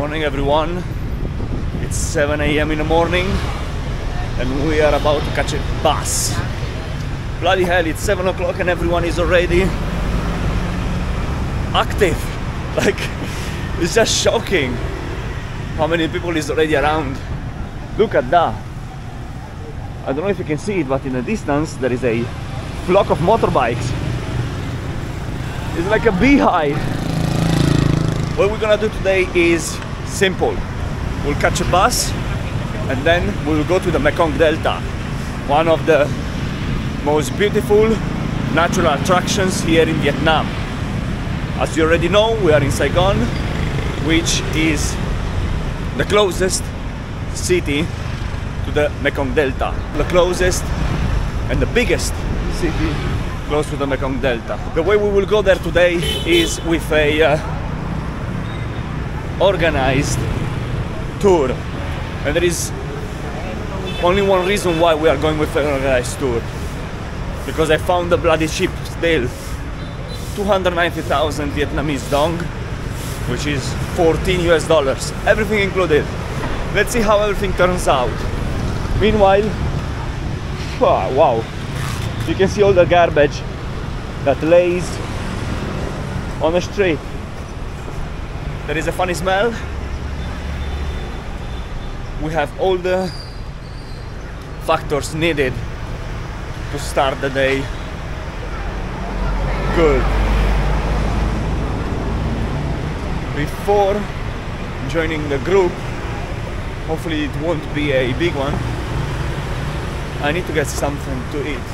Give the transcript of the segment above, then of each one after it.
morning, everyone. It's 7 a.m. in the morning, and we are about to catch a bus. Bloody hell, it's 7 o'clock, and everyone is already active. Like, it's just shocking how many people is already around. Look at that. I don't know if you can see it, but in the distance there is a flock of motorbikes. It's like a beehive. What we're gonna do today is simple. We'll catch a bus and then we'll go to the Mekong Delta, one of the most beautiful natural attractions here in Vietnam. As you already know, we are in Saigon, which is the closest city to the Mekong Delta. The closest and the biggest city close to the Mekong Delta. The way we will go there today is with a uh, organized tour. And there is only one reason why we are going with an organized tour. Because I found the bloody cheap deal 290,000 Vietnamese dong, which is 14 US dollars, everything included. Let's see how everything turns out. Meanwhile, oh, wow, you can see all the garbage that lays on the street. There is a funny smell. We have all the factors needed to start the day good. Before joining the group, hopefully it won't be a big one, I need to get something to eat.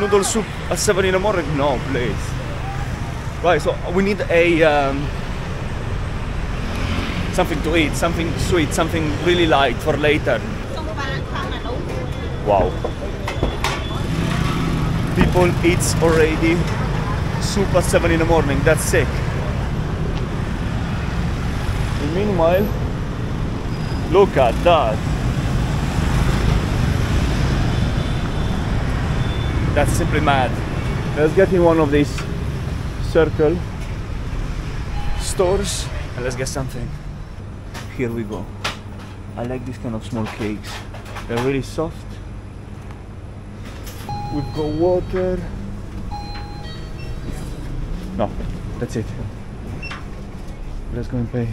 Noodle soup at 7 in the morning? No, please. Right, so we need a um, something to eat, something sweet, something really light for later. Wow. People eats already soup at 7 in the morning, that's sick. And meanwhile, look at that. That's simply mad. Let's get in one of these circle stores and let's get something. Here we go. I like these kind of small cakes. They're really soft. We've got water. No, that's it. Let's go and pay.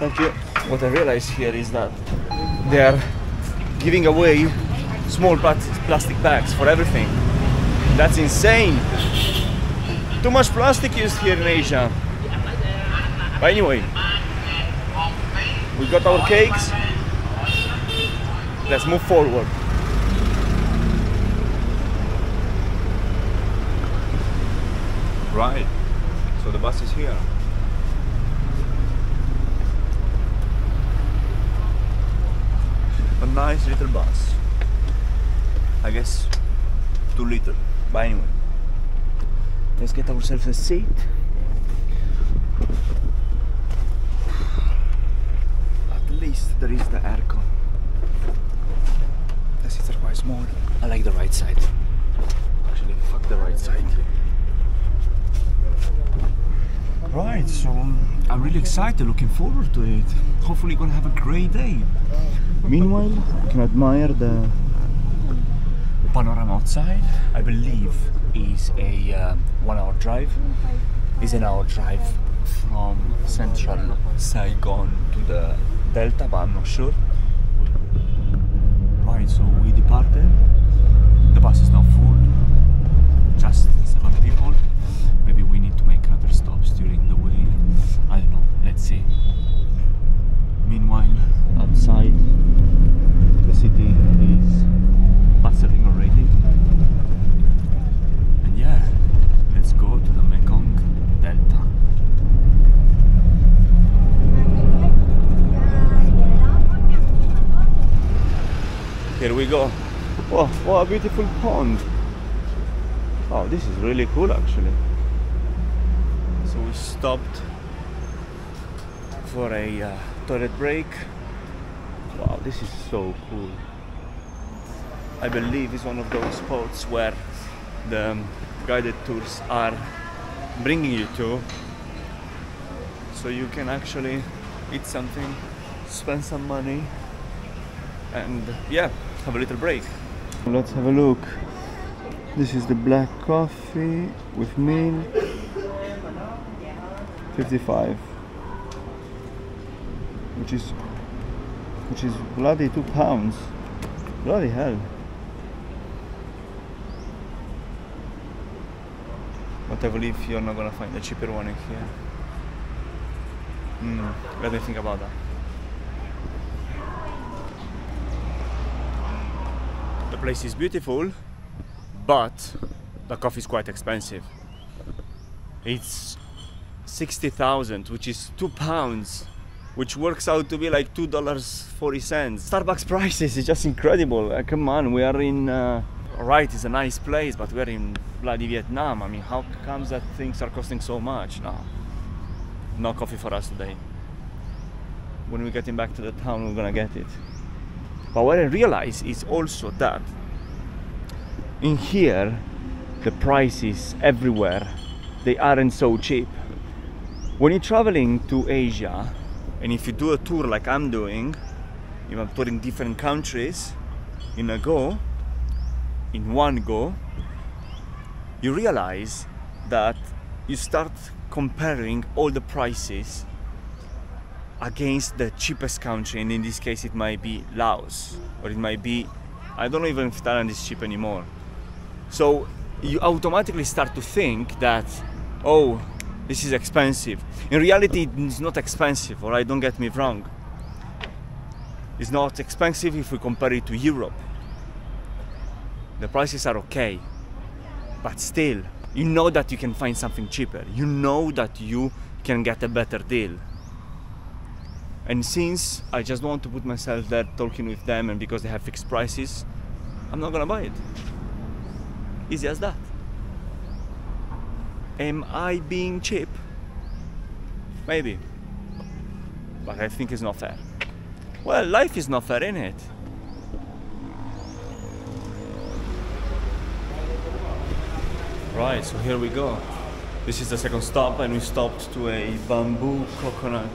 Thank you. What I realize here is that they are giving away small plastic bags for everything. That's insane. Too much plastic used here in Asia. But anyway, we got our cakes. Let's move forward. Right. So the bus is here. A nice little bus. I guess too little. But anyway, let's get ourselves a seat. At least there is the aircon. The seats are quite small. I like the right side. Actually, fuck the right side. Right, so um, I'm really excited, looking forward to it. Hopefully, gonna have a great day. Meanwhile, you can admire the panorama outside. I believe is a uh, one-hour drive. Is an hour drive from central Saigon to the Delta, but I'm not sure. Right, so we departed. The bus is now full. Just seven people. Maybe we need to make other stops during the way. I don't know. Let's see. Meanwhile, outside, the city is bustling already. And yeah, let's go to the Mekong Delta. Here we go. Wow, what a beautiful pond. Oh, this is really cool actually. So we stopped for a uh, toilet break. Wow, this is so cool. I believe it's one of those spots where the um, guided tours are bringing you to so you can actually eat something, spend some money, and yeah, have a little break. Let's have a look. This is the black coffee with milk. 55 which is which is bloody two pounds. Bloody hell. But I believe you're not gonna find a cheaper one in here. Mm, let me think about that the place is beautiful but the coffee is quite expensive. It's 60,000 which is two pounds which works out to be like two dollars 40 cents. Starbucks prices is just incredible. Uh, come on we are in uh, right it's a nice place but we're in bloody vietnam. I mean how comes that things are costing so much? No. No coffee for us today. When we're getting back to the town we're gonna get it but what i realize is also that in here the prices everywhere they aren't so cheap. When you're traveling to Asia and if you do a tour like I'm doing, you are touring different countries in a go, in one go, you realize that you start comparing all the prices against the cheapest country, and in this case, it might be Laos, or it might be I don't know even if Thailand is cheap anymore. So you automatically start to think that, oh, this is expensive. In reality, it's not expensive, or I don't get me wrong. It's not expensive if we compare it to Europe. The prices are okay, but still, you know that you can find something cheaper. You know that you can get a better deal. And since I just want to put myself there talking with them, and because they have fixed prices, I'm not gonna buy it. Easy as that. Am I being cheap? Maybe. But I think it's not fair. Well, life is not fair, in it? Right, so here we go. This is the second stop, and we stopped to a bamboo coconut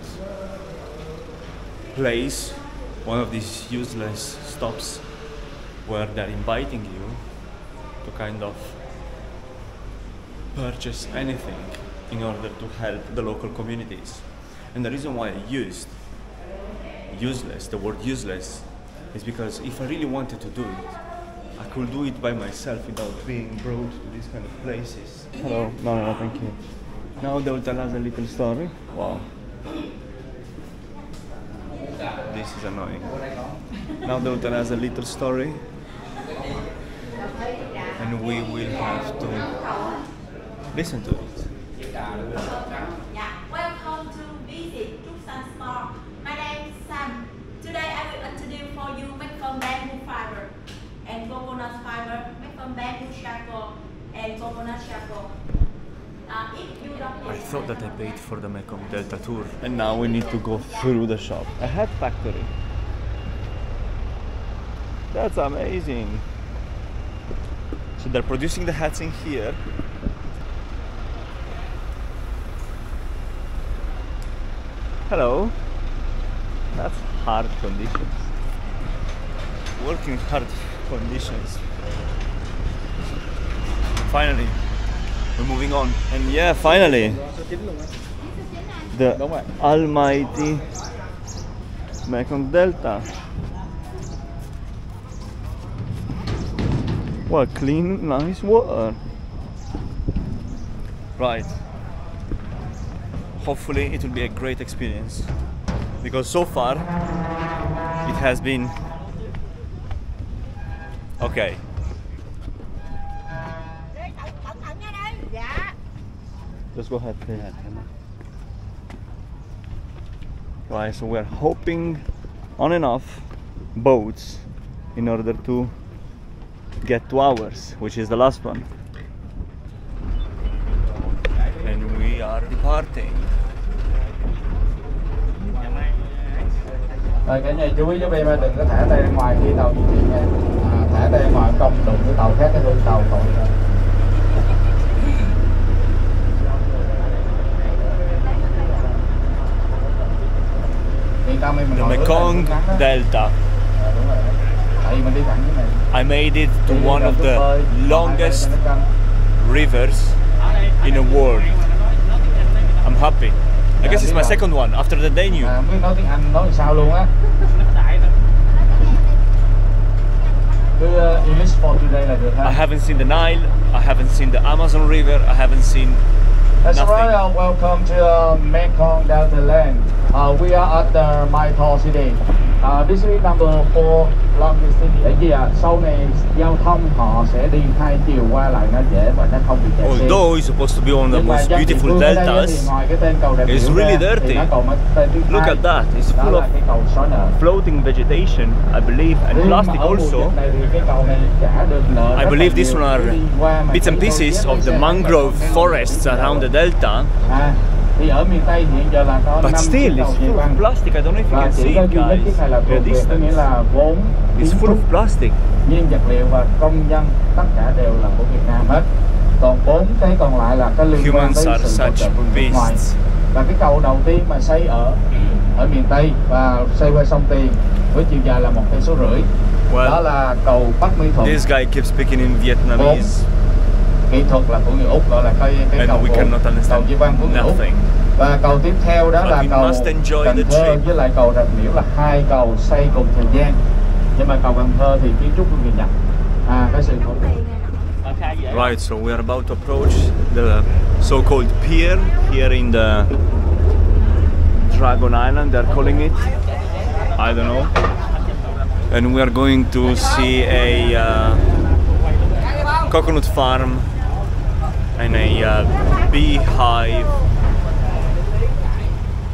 place, one of these useless stops where they're inviting you to kind of purchase anything in order to help the local communities. And the reason why I used useless, the word useless, is because if I really wanted to do it, I could do it by myself without being brought to these kind of places. Hello, no, no, no, thank you. Now they will tell us a little story. Wow. This is annoying. Now tell us a little story. And we will have to listen to it. Yeah, welcome to visit Truksan store. My name is Sam. Today I will introduce for you from bamboo fiber and coconut fiber from bamboo charcoal and coconut charcoal. Uh, if you don't I thought that I paid for the Mekong Delta tour, and now we need to go through the shop. A hat factory. That's amazing. So they're producing the hats in here. Hello. That's hard conditions. Working hard conditions. Finally, we're moving on. And yeah, finally, the almighty Mekong Delta. What clean, nice water. Right. Hopefully, it will be a great experience because so far it has been okay. Just go ahead. please. Right, so we're hopping on and off boats in order to get to ours, which is the last one. And we are departing. Rồi cả nhà chú ý giúp em đừng có thả tay ngoài khi tàu di chuyển nha. À, thả tay ngoài không đụng cái tàu khác cái hướng tàu còn Mekong Delta. À, đúng rồi đấy. tại vì mình đi thẳng như Delta. I made it to one of the longest hai tay cho nó căng. rivers in the world. I'm happy. I guess it's my second one after the Danube. à, không biết nói tiếng Anh nói làm sao luôn á cứ English for today là được ha I haven't seen the Nile, I haven't seen the Amazon River, I haven't seen That's nothing. right. Uh, welcome to uh, Mekong Delta Land. Uh, we are at the My Tho City. Uh, this is number four longest city. Tại vì à, sau này giao thông họ sẽ đi hai chiều qua lại nó dễ và nó không bị kẹt xe. Although it's supposed to be one of the most beautiful Phương ở đây á, thì deltas, ngoài cái tên cầu đẹp it's really dirty. Thì nó còn có tên thứ Look at that, it's full of cái cầu xóa nợ. floating vegetation, I believe, and plastic also. dịch này thì cái cầu này trả được nợ I believe these one are Cứ đi qua mà bits and pieces of the mangrove forests around the delta. Thì ở miền Tây hiện giờ là có But still, it's full of plastic. I don't know if you can see it, guys. này là có nghĩa vốn It's full of plastic. nhiên vật liệu và công nhân tất cả đều là của Việt Nam hết còn bốn cái còn lại là có liên quan Humans tới are sự hỗ trợ nước ngoài beasts. và cái cầu đầu tiên mà xây ở ở miền Tây và xây qua sông Tiền với chiều dài là một cây số rưỡi Well, đó là cầu Bắc Mỹ Thuận This guy keeps speaking in Vietnamese, kỹ thuật là của người Úc gọi là cái and cầu của cầu Di Văn của người Úc. và cầu tiếp theo đó là cầu Cần Thơ với lại cầu Rạch Miễu là hai cầu xây cùng thời gian. Nhưng mà cầu Cần Thơ thì kiến trúc của người Nhật. À cái sự trợ Right, so we are about to approach the so-called pier here in the Dragon Island, they're calling it. I don't know. And we are going to see a uh, coconut farm and a uh, beehive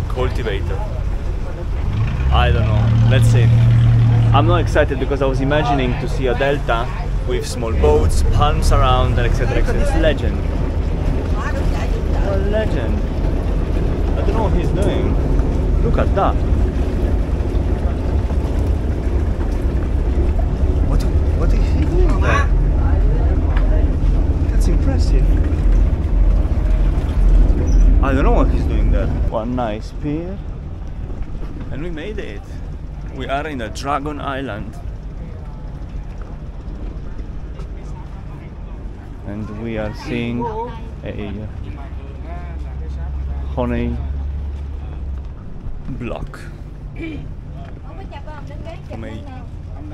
cultivator. I don't know. Let's see. I'm not excited because I was imagining to see a delta with small boats, palms around, and etc. etc. It's legend. A legend. I don't know what he's doing. Look at that. What? What is he doing there? That's impressive. I don't know what he's doing there. One nice pier. And we made it. We are in a Dragon Island. And we are seeing a honey block. May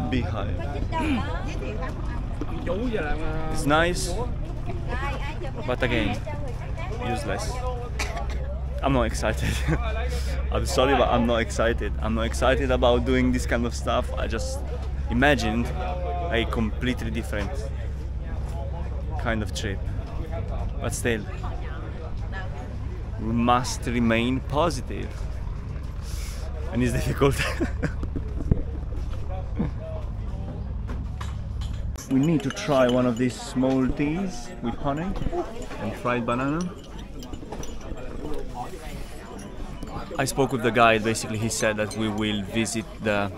beehive. It's nice, but again, useless. I'm not excited. I'm sorry, but I'm not excited. I'm not excited about doing this kind of stuff. I just imagined a completely different kind of trip. But still, we must remain positive. And it's difficult. we need to try one of these small teas with honey and fried banana. I spoke with the guide. Basically, he said that we will visit the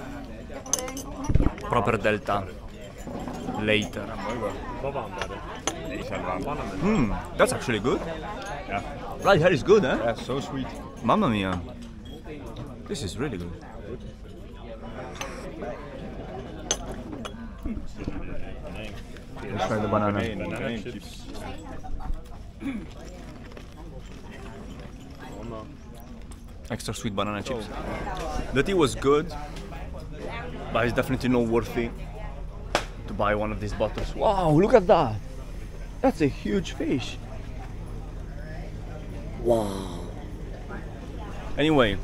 proper delta later. Hmm, that's actually good. Yeah. Right here is good, eh? Yeah, so sweet. Mamma mia. This is really good. Let's try the banana. Banana chips. Extra sweet banana chips. The tea was good, but it's definitely not worthy to buy one of these bottles. Wow, look at that! That's a huge fish. Wow. Anyway,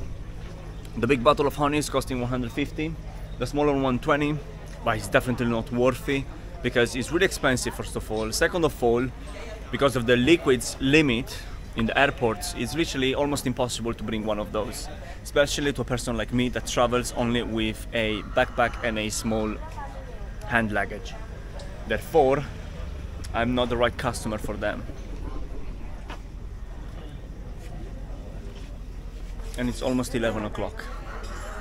the big bottle of honey is costing 150, the smaller one 120, but it's definitely not worthy because it's really expensive first of all. Second of all, because of the liquids limit in the airports, it's literally almost impossible to bring one of those, especially to a person like me that travels only with a backpack and a small hand luggage. Therefore, I'm not the right customer for them. And it's almost 11 o'clock,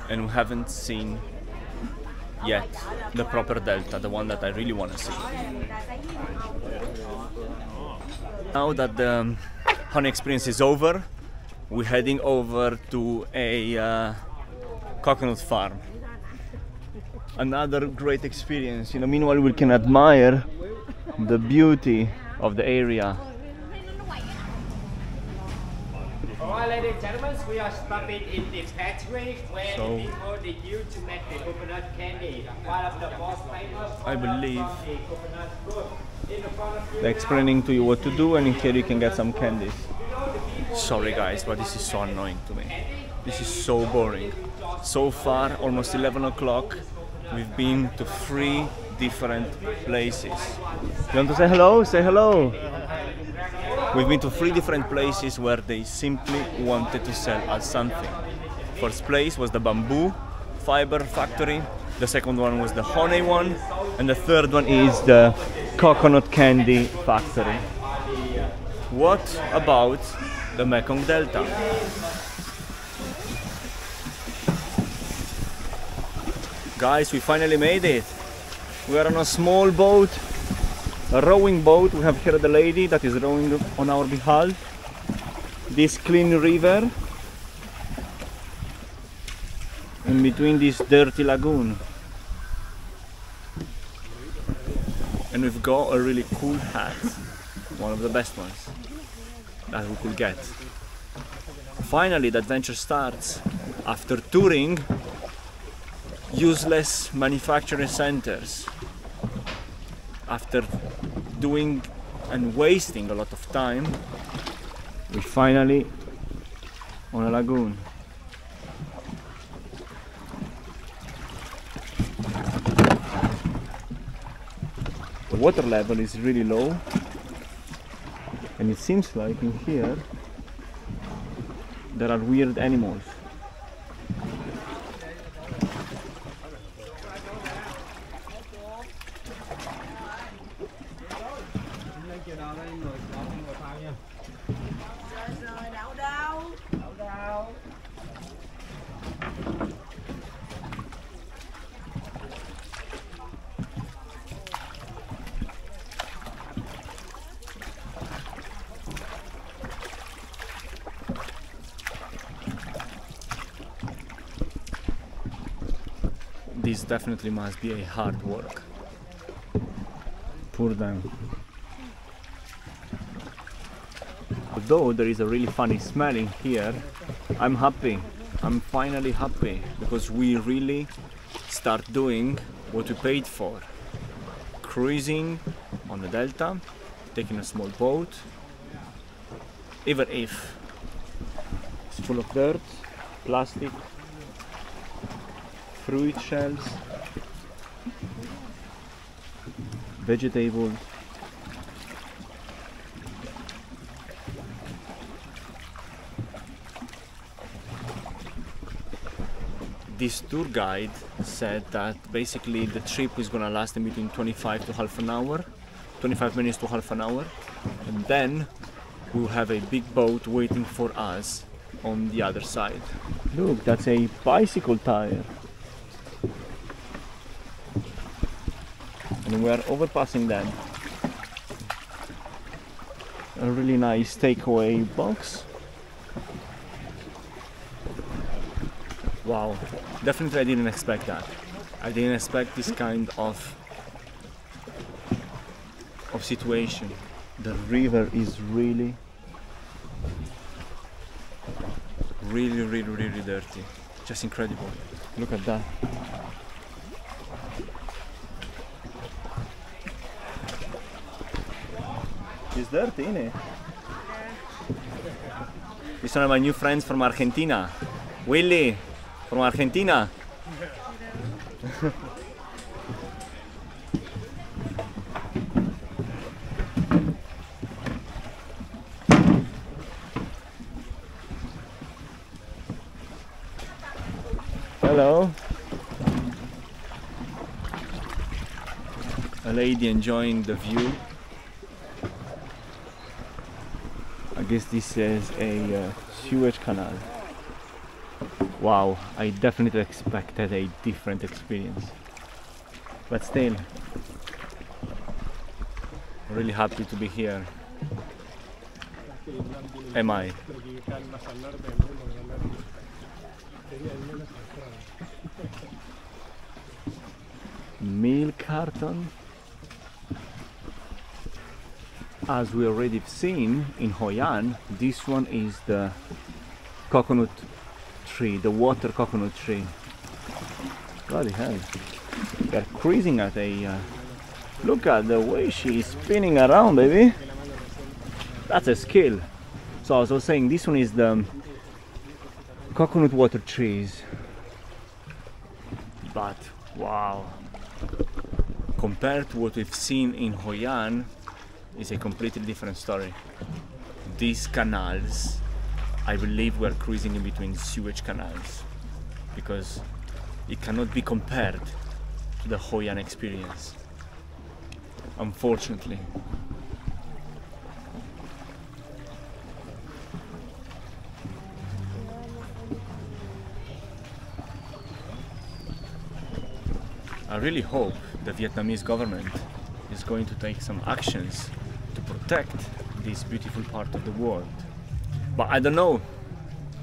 and we haven't seen yet the proper delta, the one that I really want to see. Now that the um, honey experience is over, we're heading over to a uh, coconut farm. Another great experience. You know, meanwhile we can admire the beauty of the area. Alright, ladies and gentlemen, we are stopping in the factory where So- the people they use to make the coconut candy. One of the most famous I believe from the coconut fruit. In the front of you They're explaining to you what to do, and in here you can get some candies. Sorry, guys, but this is so annoying to me. This is so boring. So far, almost 11 o'clock, we've been to three different places. You want to say hello? Say hello. We've been to three different places where they simply wanted to sell us something. First place was the bamboo fiber factory. The second one was the honey one, and the third one is the coconut candy factory. What about the Mekong Delta? Guys, we finally made it. We are on a small boat, a rowing boat. We have here the lady that is rowing on our behalf. This clean river in between this dirty lagoon. And we've got a really cool hat, one of the best ones that we could get. Finally, the adventure starts after touring useless manufacturing centers, after doing and wasting a lot of time, we finally on a lagoon. The water level is really low and it seems like in here there are weird animals. Definitely must be a hard work. Poor them. Although there is a really funny smell in here, I'm happy. I'm finally happy because we really start doing what we paid for. Cruising on the delta, taking a small boat, even if it's full of dirt, plastic, fruit shells, vegetables. This tour guide said that basically the trip is gonna last in between 25 to half an hour, 25 minutes to half an hour, and then we'll have a big boat waiting for us on the other side. Look, that's a bicycle tire. And we are overpassing them. A really nice takeaway box. Wow, definitely I didn't expect that. I didn't expect this kind of of situation. The river is really really really really dirty. Just incredible. Look at that. It's dirty, innit? These are my new friends from Argentina. Willy, from Argentina. Hello. A lady enjoying the view. I guess this is a uh, sewage canal. Wow, I definitely expected a different experience. But still, really happy to be here. Am I? Milk carton. As we already seen in Hoi An, this one is the coconut tree, the water coconut tree. Bloody hell. They're cruising at a. Uh, look at the way she's spinning around, baby. That's a skill. So as I was saying, this one is the coconut water trees. But wow, compared to what we've seen in Hoi An, is a completely different story. These canals, I believe, we're cruising in between sewage canals because it cannot be compared to the Hoi An experience. Unfortunately. I really hope the Vietnamese government is going to take some actions to protect this beautiful part of the world. But I don't know,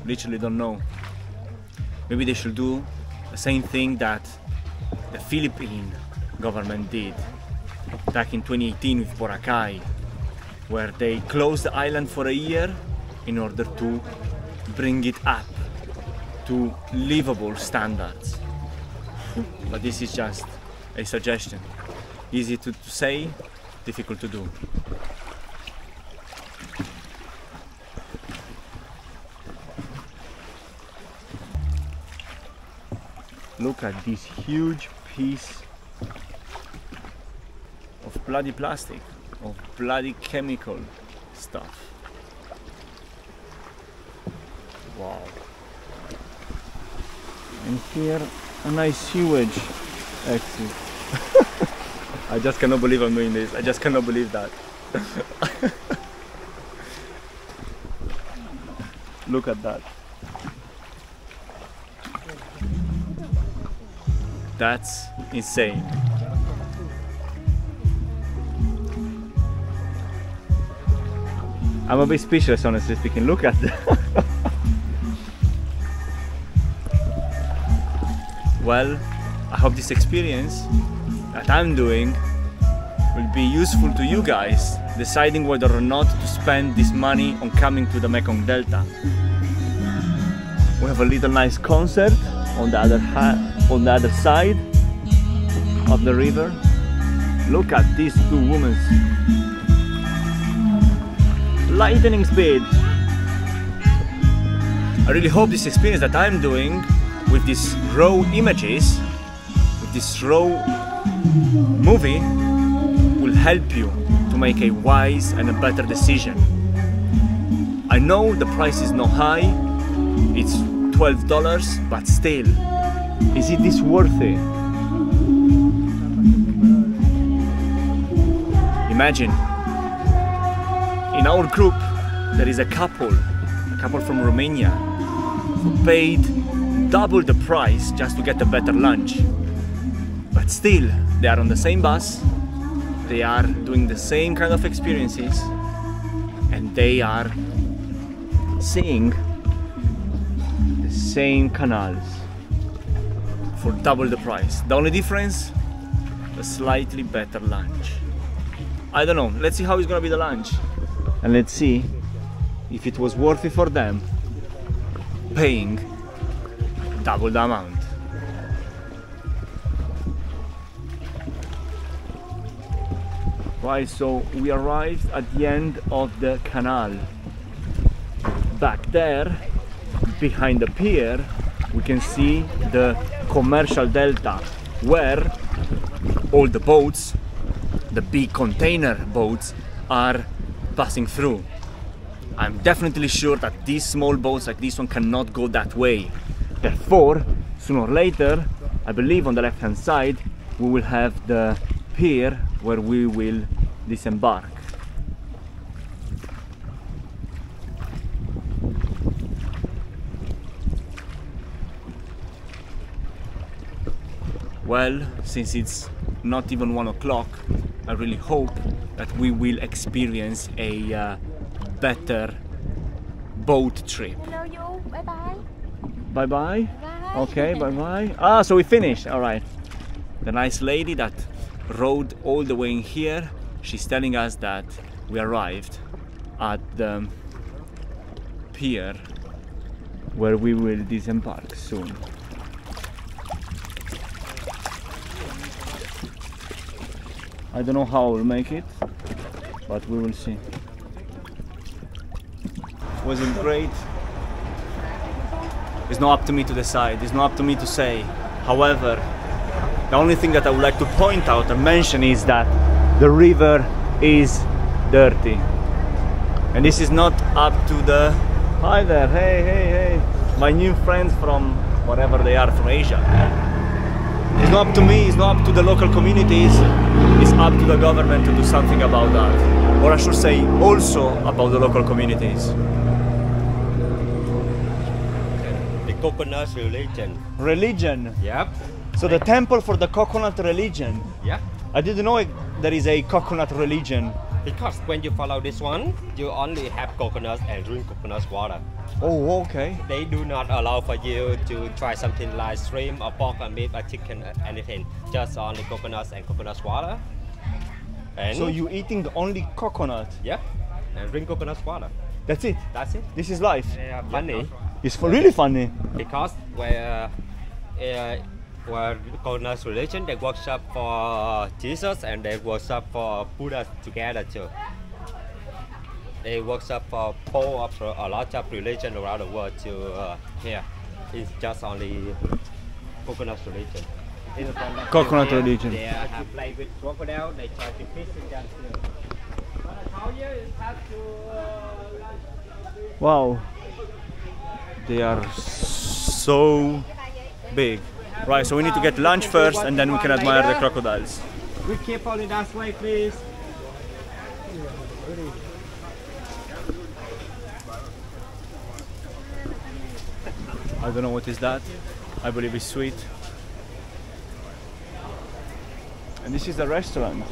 literally don't know. Maybe they should do the same thing that the Philippine government did back in 2018 with Boracay, where they closed the island for a year in order to bring it up to livable standards. But this is just a suggestion. Easy to, to say, difficult to do. Look at this huge piece of bloody plastic, of bloody chemical stuff. Wow. And here a nice sewage exit. I just cannot believe I'm doing this. I just cannot believe that. Look at that. That's insane. I'm a bit speechless, honestly speaking. Look at that. well, I hope this experience that I'm doing will be useful to you guys deciding whether or not to spend this money on coming to the Mekong Delta. We have a little nice concert on the other on the other side of the river. Look at these two women. Lightning speed. I really hope this experience that I'm doing with these raw images, with this raw movie, will help you to make a wise and a better decision. I know the price is not high, it's $12, but still, is it this worth it? Imagine, in our group, there is a couple, a couple from Romania, who paid double the price just to get a better lunch. But still, they are on the same bus, they are doing the same kind of experiences, and they are seeing the same canals for double the price. The only difference, a slightly better lunch. I don't know, let's see how it's gonna be the lunch. And let's see if it was worth it for them paying double the amount. So we arrived at the end of the canal. Back there, behind the pier, we can see the commercial delta where all the boats, the big container boats, are passing through. I'm definitely sure that these small boats like this one cannot go that way. Therefore, sooner or later, I believe on the left hand side, we will have the pier where we will disembark. Well, since it's not even one o'clock, I really hope that we will experience a uh, better boat trip. Hello you, bye bye. Bye bye. Okay, bye bye. Ah, so we finished. All right. The nice lady that rode all the way in here, she's telling us that we arrived at the pier where we will disembark soon. I don't know how we'll make it, but we will see. Wasn't great. It's not up to me to decide, it's not up to me to say. However, the only thing that I would like to point out and mention is that the river is dirty. And this is not up to the. Hi there, hey, hey, hey. My new friends from wherever they are from Asia. It's not up to me, it's not up to the local communities, it's up to the government to do something about that. Or I should say, also about the local communities. The coconut religion. Religion. Yep. So the temple for the coconut religion. Yeah. I didn't know it, there is a coconut religion. Because when you follow this one, you only have coconuts and drink coconut water. Oh, okay. They do not allow for you to try something like shrimp or pork or meat or chicken or anything. Just only coconuts and coconut water. And So you eating the only coconut? yeah, and drink coconut water. That's it. That's it. This is life. Yeah, funny It's for really funny. because where uh, where coconut religion they worship for Jesus and they worship for Buddha together too. They worship for all of a lot of religion around the world to uh, here. It's just only coconut religion. Coconut Here, religion. They have play with crocodile. They try to fish that too. Wow. They are so big. Right, so we need to get lunch first and then we can admire the crocodiles. We keep on that way, please. I don't know what is that. I believe it's sweet. And this is the restaurant.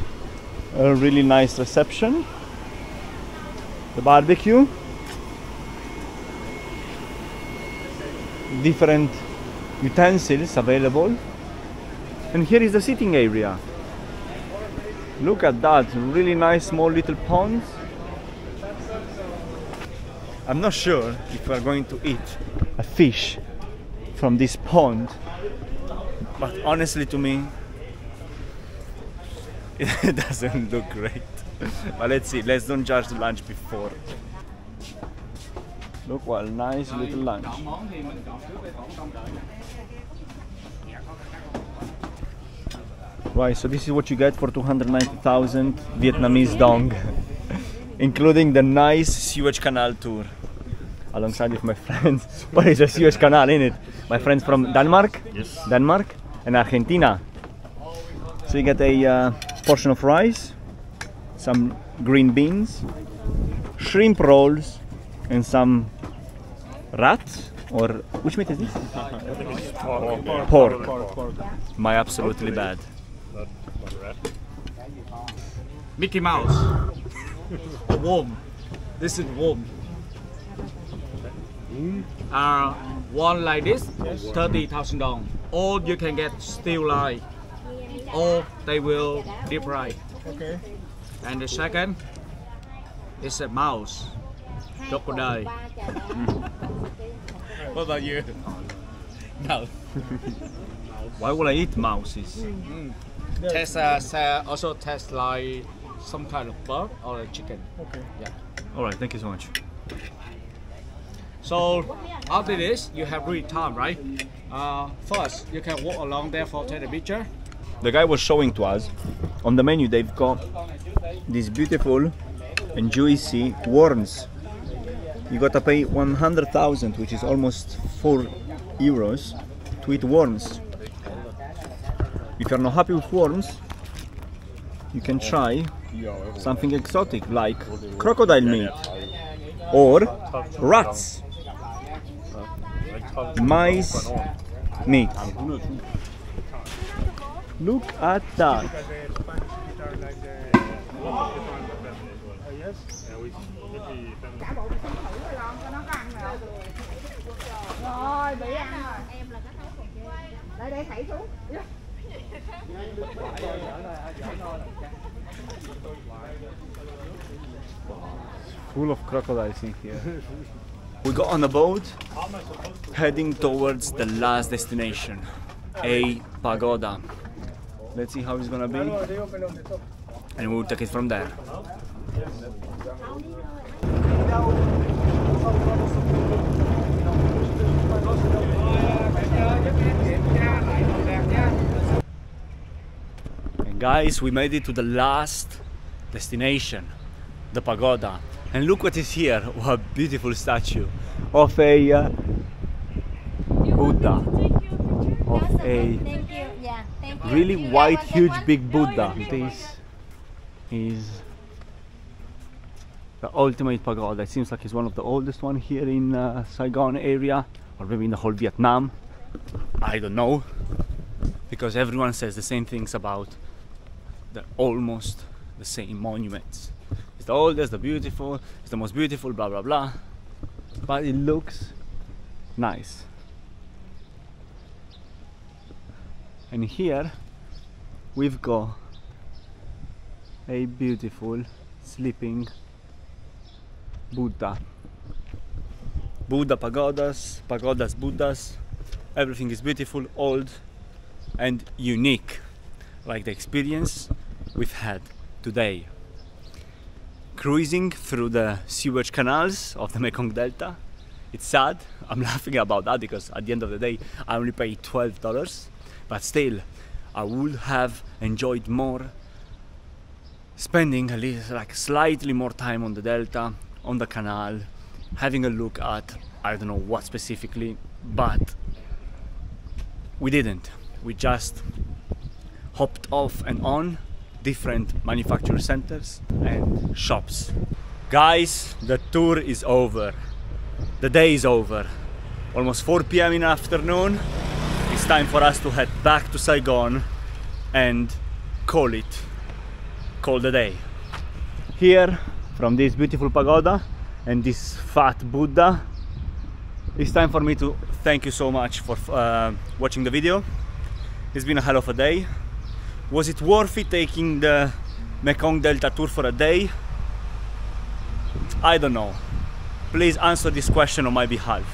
A really nice reception. The barbecue. Different utensils available. And here is the sitting area. Look at that, really nice small little ponds. I'm not sure if we're going to eat a fish from this pond, but honestly, to me, it doesn't look great. but let's see, let's don't judge the lunch before. Look what a nice little lunch. Right, so this is what you get for 290,000 Vietnamese dong, including the nice sewage canal tour alongside with my friends. What is a Suez Canal in it? My friends from Denmark, yes. Denmark, and Argentina. So you get a uh, portion of rice, some green beans, shrimp rolls, and some rats or which meat is this? Pork. My absolutely bad. Mickey Mouse. a worm. This is worm. Uh, one like this, 30,000 dong. Or you can get still live. Or they will deep fry. Okay. And the second is a mouse. Crocodile. What about you? No. Why would I eat mouses? Taste uh, sa- also taste like some kind of bird or a chicken. Okay. Yeah. Alright, thank you so much. So after this, you have read time, right? Uh, first, you can walk along there for take a picture. the guy was showing to us on the menu they've got these beautiful and juicy worms you gotta pay 100,000 which is almost 4 euros to eat worms if you're not happy with worms you can try something exotic like crocodile meat or rats. Mice meat. Look at that. Rồi bị ăn. Đây thảy xuống Full of crocodiles in here. we got on a boat heading towards the last destination, a pagoda. Let's see how it's gonna be, and we'll take it from there. Guys, we made it to the last destination, the pagoda. And look what is here, what a beautiful statue of a uh, Buddha, of a yeah really You white, huge, big? Buddha. This is the ultimate pagoda. It seems like it's one of the oldest one here in uh, Saigon area, or maybe in the whole Vietnam. I don't know, because everyone says the same things about the almost the same monuments. It's the oldest, the beautiful, it's the most beautiful, blah blah blah. But it looks nice. And here we've got a beautiful sleeping Buddha. Buddha pagodas, pagodas Buddhas, everything is beautiful, old, and unique, like the experience we've had today. Cruising through the sewage canals of the Mekong Delta. It's sad, I'm laughing about that because at the end of the day I only paid $12, but still, I would have enjoyed more spending a little, like slightly more time on the delta, on the canal, having a look at I don't know what specifically, but we didn't. We just hopped off and on different manufacturer centers and shops. Guys, the tour is over. The day is over. Almost 4 p.m. in the afternoon. It's time for us to head back to Saigon and call it call the day. Here, from this beautiful pagoda and this fat Buddha, it's time for me to thank you so much for uh, watching the video. It's been a hell of a day. Was it worth it taking the Mekong Delta tour for a day? I don't know. Please answer this question on my behalf.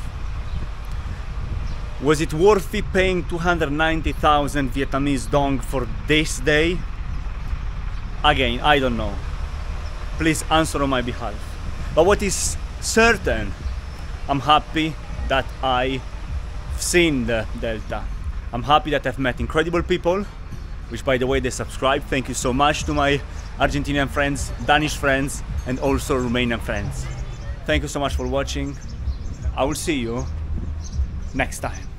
Was it worth it paying 290,000 Vietnamese dong for this day? Again, I don't know. Please answer on my behalf. But what is certain, I'm happy that I've seen the Delta. I'm happy that I've met incredible people, which by the way they subscribe. Thank you so much to my Argentinian friends, Danish friends, and also Romanian friends. Thank you so much for watching. I will see you next time.